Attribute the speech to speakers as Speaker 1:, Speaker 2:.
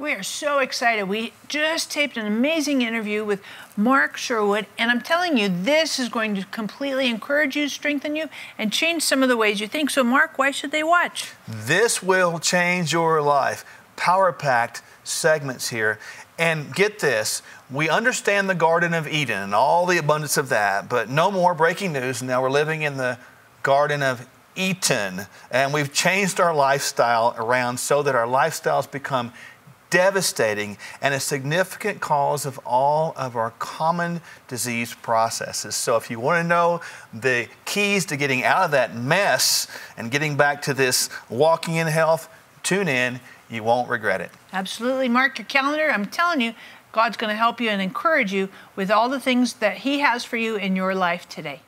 Speaker 1: We are so excited. We just taped an amazing interview with Mark Sherwood, and I'm telling you, this is going to completely encourage you, strengthen you, and change some of the ways you think. So, Mark, why should they watch?
Speaker 2: This will change your life. Power packed segments here. And get this, we understand the Garden of Eden and all the abundance of that, but no more breaking news. Now we're living in the Garden of Eatin', and we've changed our lifestyle around so that our lifestyles become devastating and a significant cause of all of our common disease processes. So, if you want to know the keys to getting out of that mess and getting back to this walking in health, tune in. You won't regret it.
Speaker 1: Absolutely. Mark your calendar. I'm telling you, God's going to help you and encourage you with all the things that He has for you in your life today.